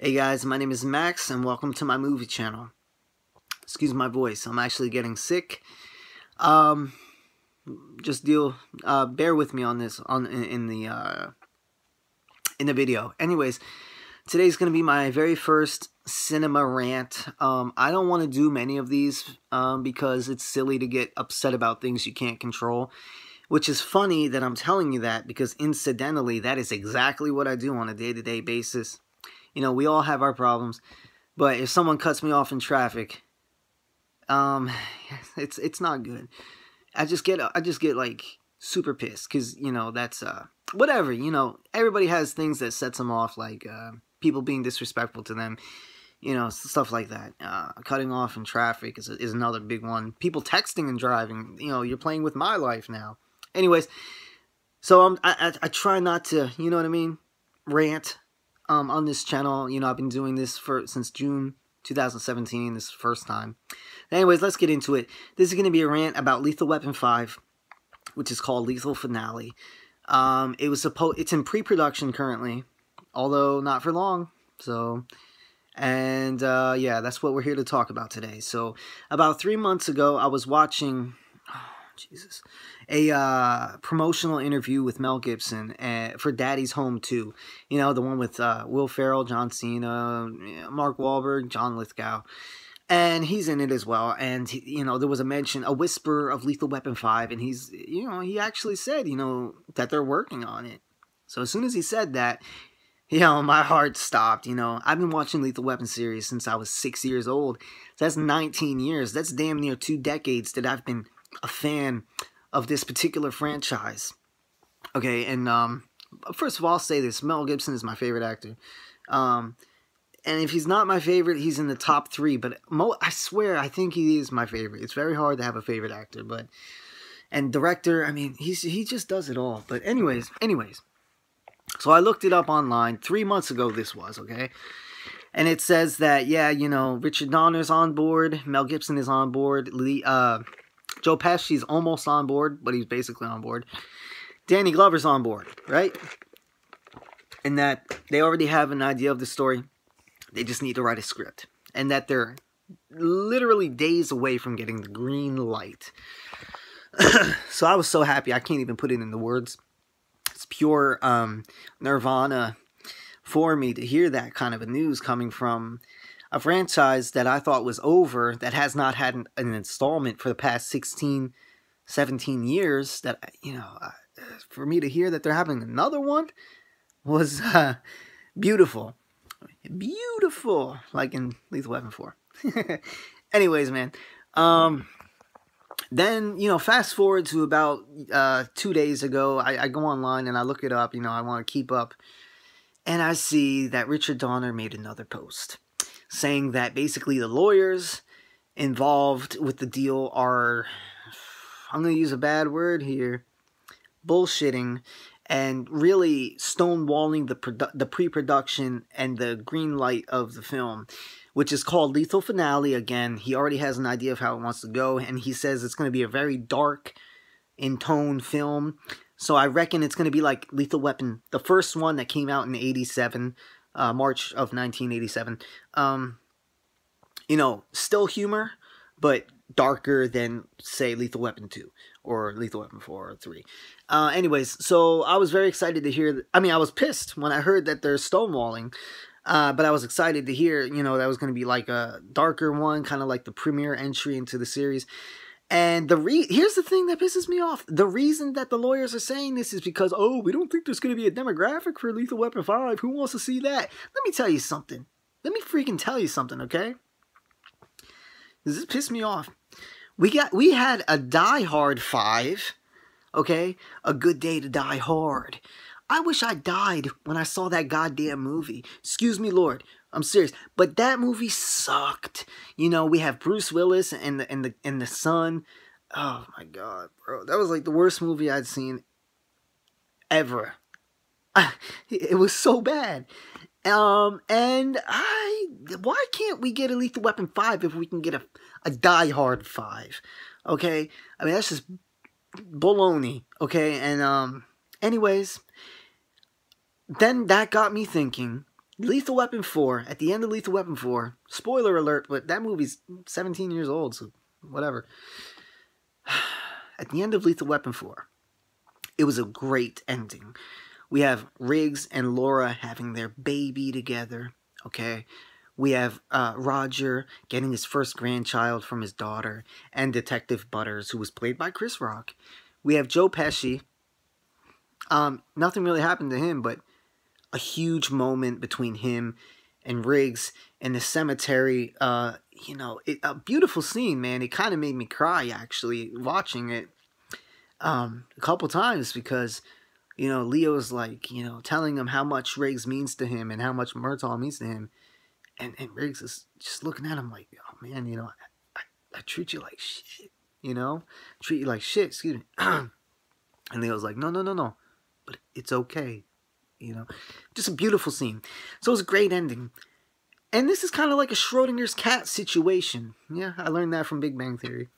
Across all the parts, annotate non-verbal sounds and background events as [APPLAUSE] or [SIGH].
Hey guys, my name is Max and welcome to my movie channel. Excuse my voice, I'm actually getting sick. Um, just deal, uh, bear with me on this, on in, in the, uh, in the video. Anyways, today's going to be my very first cinema rant. Um, I don't want to do many of these, um, because it's silly to get upset about things you can't control. Which is funny that I'm telling you that because incidentally, that is exactly what I do on a day-to-day -day basis. You know, we all have our problems. But if someone cuts me off in traffic, um, [SIGHS] it's it's not good. I just get I just get like super pissed because you know that's uh whatever you know everybody has things that sets them off like uh, people being disrespectful to them you know stuff like that uh, cutting off in traffic is, is another big one people texting and driving you know you're playing with my life now anyways, so um, I, I, I try not to, you know what I mean, rant um, on this channel. You know, I've been doing this for since June 2017, this first time. Anyways, let's get into it. This is going to be a rant about Lethal Weapon 5, which is called Lethal Finale. Um, it was supposed, it's in pre-production currently, although not for long. So, and uh, yeah, that's what we're here to talk about today. So, about three months ago, I was watching Oh, [SIGHS] Jesus, a uh, promotional interview with Mel Gibson uh, for Daddy's Home 2. You know, the one with uh, Will Ferrell, John Cena, Mark Wahlberg, John Lithgow. And he's in it as well. And, he, you know, there was a mention, a whisper of Lethal Weapon 5. And he's, you know, he actually said, you know, that they're working on it. So as soon as he said that, you know, my heart stopped. You know, I've been watching Lethal Weapon series since I was six years old. That's 19 years. That's damn near two decades that I've been a fan of this particular franchise. Okay, and um, first of all, I'll say this: Mel Gibson is my favorite actor. Um, and if he's not my favorite, he's in the top three. But Mo, I swear, I think he is my favorite. It's very hard to have a favorite actor, but and director. I mean, he's he just does it all. But anyways, anyways. So I looked it up online three months ago. This was okay, and it says that yeah, you know, Richard Donner's on board, Mel Gibson is on board, Lee, uh, Joe Pesci's almost on board, but he's basically on board. Danny Glover's on board, right? And that they already have an idea of the story. They just need to write a script. And that they're literally days away from getting the green light. [CLEARS THROAT] so I was so happy. I can't even put it in the words. It's pure um, nirvana for me to hear that kind of a news coming from a franchise that I thought was over that has not had an, an installment for the past 16, 17 years. That, you know, uh, for me to hear that they're having another one was [LAUGHS] uh, beautiful. Beautiful. Like in Lethal Weapon 4. [LAUGHS] Anyways, man. Um, then, you know, fast forward to about uh, two days ago, I, I go online and I look it up. You know, I want to keep up. And I see that Richard Donner made another post saying that basically the lawyers involved with the deal are, I'm going to use a bad word here, bullshitting and really stonewalling the the pre-production and the green light of the film, which is called Lethal Finale. Again, he already has an idea of how it wants to go, and he says it's going to be a very dark in tone film. So I reckon it's going to be like Lethal Weapon, the first one that came out in 87, uh, March of 1987. Um, you know, still humor, but darker than, say, Lethal Weapon 2 or Lethal Weapon 4 or 3. Uh, anyways, so I was very excited to hear. I mean, I was pissed when I heard that they're stonewalling. Uh, but I was excited to hear, you know, that was going to be like a darker one, kind of like the premiere entry into the series. And the re here's the thing that pisses me off. The reason that the lawyers are saying this is because, oh, we don't think there's going to be a demographic for Lethal Weapon 5. Who wants to see that? Let me tell you something. Let me freaking tell you something, okay? This piss me off? We got we had a Die Hard 5, okay? A good day to die hard. I wish I died when I saw that goddamn movie. Excuse me, Lord. I'm serious. But that movie sucked. You know, we have Bruce Willis and the and the and the son. Oh my god, bro. That was like the worst movie I'd seen ever. [LAUGHS] It was so bad. Um, and I why can't we get a Lethal Weapon 5 if we can get a, a Die Hard 5? Okay? I mean that's just baloney. Okay, and um anyways, then that got me thinking Lethal Weapon 4, at the end of Lethal Weapon 4, spoiler alert, but that movie's 17 years old, so whatever. [SIGHS] At the end of Lethal Weapon 4, it was a great ending. We have Riggs and Laura having their baby together, okay? We have uh, Roger getting his first grandchild from his daughter, and Detective Butters, who was played by Chris Rock. We have Joe Pesci. Um, nothing really happened to him, but a huge moment between him and Riggs in the cemetery. Uh, you know, it, a beautiful scene, man. It kind of made me cry actually watching it um, a couple times because you know Leo's like you know telling him how much Riggs means to him and how much Murtaugh means to him, and and Riggs is just looking at him like, oh man, you know, I, I, I treat you like shit, you know, treat you like shit. Excuse me. [CLEARS THROAT] and Leo's like, no, no, no, no, but it's okay you know, just a beautiful scene. So it was a great ending. And this is kind of like a Schrodinger's cat situation. Yeah, I learned that from Big Bang Theory.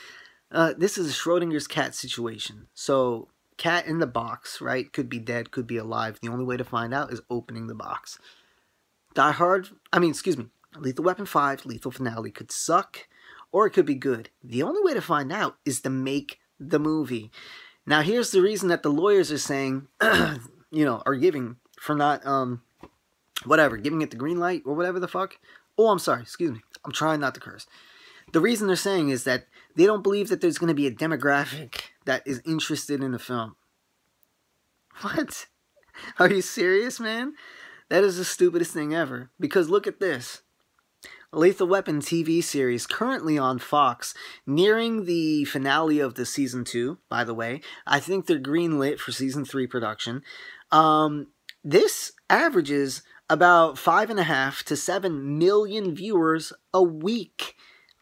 [LAUGHS] uh, this is a Schrodinger's cat situation. So, cat in the box, right? Could be dead, could be alive. The only way to find out is opening the box. Die Hard, I mean, excuse me, Lethal Weapon 5, Lethal Finale could suck or it could be good. The only way to find out is to make the movie. Now, here's the reason that the lawyers are saying [CLEARS THROAT] you know, are giving for not, um, whatever, giving it the green light or whatever the fuck. Oh, I'm sorry, excuse me. I'm trying not to curse. The reason they're saying is that they don't believe that there's going to be a demographic that is interested in the film. What? [LAUGHS] Are you serious, man? That is the stupidest thing ever. Because look at this. Lethal Weapon TV series currently on Fox, nearing the finale of the season two, by the way. I think they're greenlit for season three production. Um, this averages about five and a half to seven million viewers a week.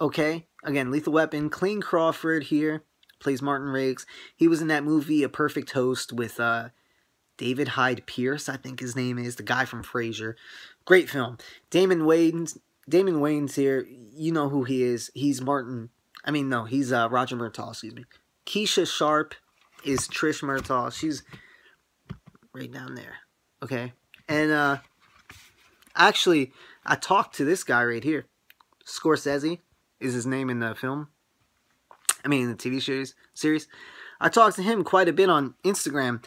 Okay, again, Lethal Weapon. Clayne Crawford here plays Martin Riggs. He was in that movie A Perfect Host with uh, David Hyde Pierce, I think his name is, the guy from Frasier. Great film. Damon Wayans, Damon Wayans here. You know who he is. He's Martin. I mean, no, he's uh, Roger Murtaugh. Excuse me. Keesha Sharp is Trish Murtaugh. She's right down there. Okay. And uh actually I talked to this guy right here. Scorsese is his name in the film. I mean in the TV series series. I talked to him quite a bit on Instagram.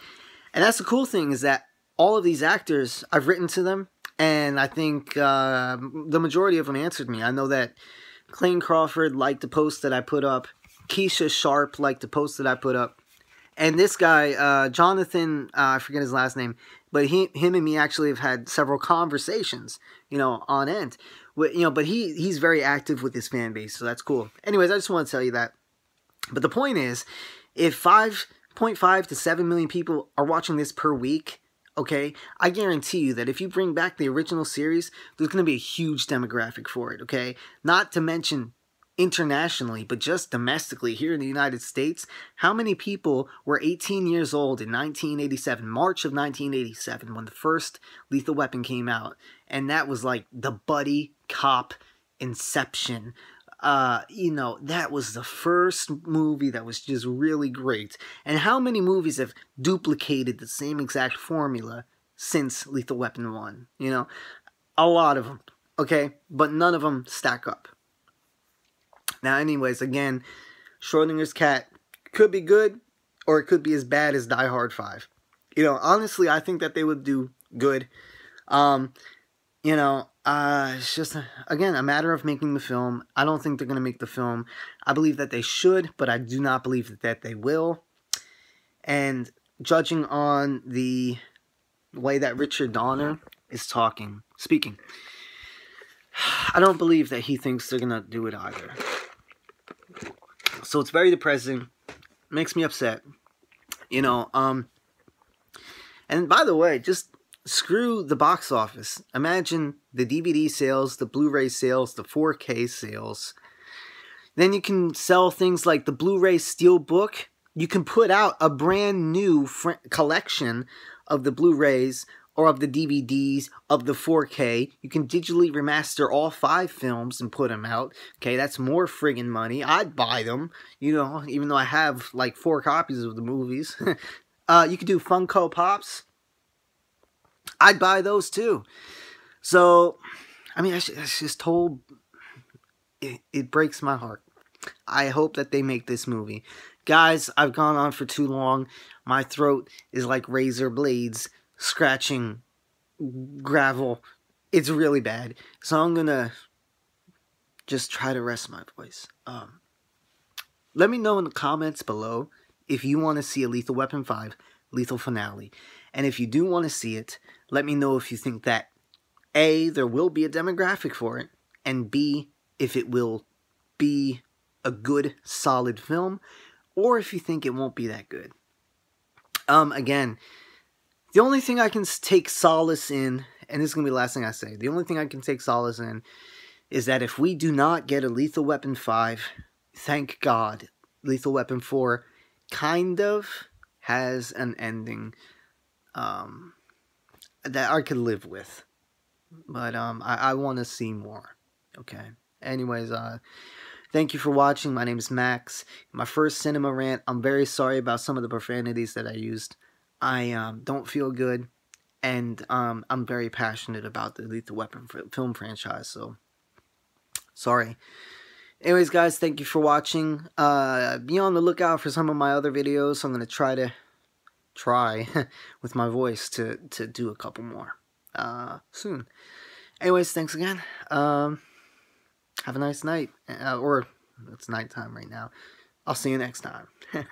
And that's the cool thing is that all of these actors I've written to them and I think uh, the majority of them answered me. I know that Clayne Crawford liked the post that I put up. Keesha Sharp liked the post that I put up. And this guy, uh, Jonathan, uh, I forget his last name, but he, him and me actually have had several conversations, you know, on end. You know, but he he's very active with his fan base, so that's cool. Anyways, I just want to tell you that. But the point is, if 5.5 to 7 million people are watching this per week, okay, I guarantee you that if you bring back the original series, there's going to be a huge demographic for it, okay? Not to mention internationally, but just domestically here in the United States, how many people were 18 years old in 1987, March of 1987, when the first Lethal Weapon came out? And that was like the buddy cop inception. Uh, you know, that was the first movie that was just really great. And how many movies have duplicated the same exact formula since Lethal Weapon 1? You know, a lot of them, okay? But none of them stack up. Now, anyways, again, Schrodinger's cat could be good or it could be as bad as Die Hard 5. You know, honestly, I think that they would do good. Um, you know, uh, it's just, again, a matter of making the film. I don't think they're going to make the film. I believe that they should, but I do not believe that they will. And judging on the way that Richard Donner is talking, speaking, [SIGHS] I don't believe that he thinks they're going to do it either. So it's very depressing. Makes me upset. You know, um and by the way, just screw the box office. Imagine the DVD sales, the Blu-ray sales, the 4K sales. Then you can sell things like the Blu-ray Steelbook. You can put out a brand new collection of the Blu-rays or of the DVDs of the 4K. You can digitally remaster all five films and put them out. Okay, that's more friggin' money. I'd buy them, you know, even though I have like four copies of the movies. [LAUGHS] uh, you could do Funko Pops. I'd buy those too. So, I mean, it's just told. It, it breaks my heart. I hope that they make this movie. Guys, I've gone on for too long. My throat is like razor blades scratching gravel. It's really bad. So I'm gonna just try to rest my voice. Um, let me know in the comments below if you want to see a Lethal Weapon 5 Lethal Finale. And if you do want to see it, let me know if you think that A, there will be a demographic for it, and B, if it will be a good, solid film, or if you think it won't be that good. Um, again, the only thing I can take solace in, and this is going to be the last thing I say, the only thing I can take solace in is that if we do not get a Lethal Weapon 5, thank God, Lethal Weapon 4 kind of has an ending um, that I could live with. But um, I, I want to see more. Okay. Anyways, uh, thank you for watching. My name is Max. My first cinema rant. I'm very sorry about some of the profanities that I used. I um, don't feel good, and um, I'm very passionate about the Lethal Weapon film franchise. So, sorry. Anyways, guys, thank you for watching. Uh, be on the lookout for some of my other videos. I'm gonna try to try [LAUGHS] with my voice to to do a couple more uh, soon. Anyways, thanks again. Um, have a nice night, uh, or it's nighttime right now. I'll see you next time. [LAUGHS]